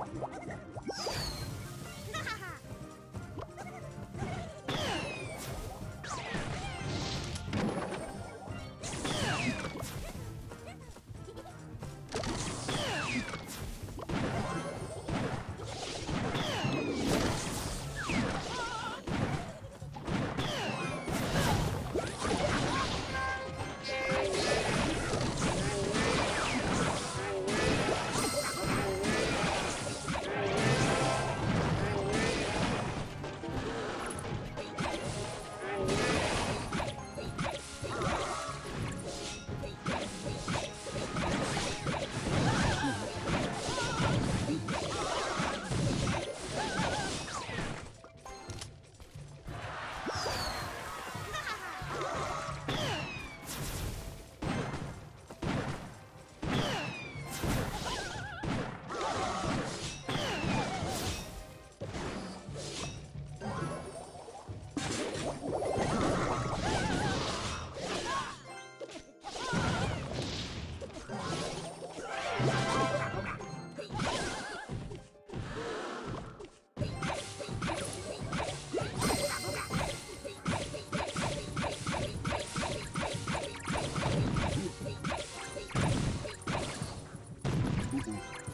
What? Mm-mm.